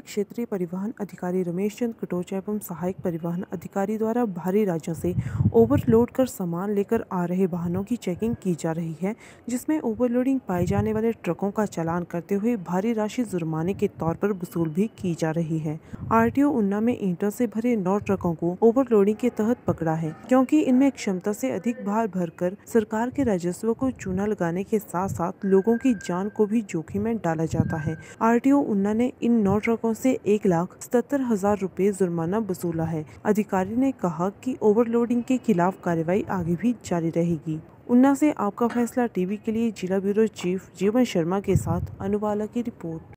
क्षेत्रीय परिवहन अधिकारी रमेश चंद कटोचा एवं सहायक परिवहन अधिकारी द्वारा बाहरी राज्यों से ओवरलोड कर सामान लेकर आ रहे वाहनों की चेकिंग की जा रही है, जिसमें ओवरलोडिंग पाए जाने वाले ट्रकों का चालान करते हुए भारी राशि जुर्माने के तौर पर वसूल भी की जा रही है। आरटीओ उन्ना में ईंटों से भरे नौ ट्रकों को ओवरलोडिंग के तहत पकड़ा है, क्योंकि इनमें क्षमता से अधिक भार भरकर सरकार के राजस्व को चूना लगाने के साथ साथ लोगों की जान को भी जोखिम में डाला जाता है। आरटीओ उन्ना ने इन नौ ट्रकों से एक लाख सतर हज़ार रूपए जुर्माना वसूला है। अधिकारी ने कहा कि ओवरलोडिंग के खिलाफ कार्रवाई आगे भी जारी रहेगी। उन्ना से आपका फैसला टीवी के लिए जिला ब्यूरो चीफ जीवन शर्मा के साथ अनुबाला की रिपोर्ट।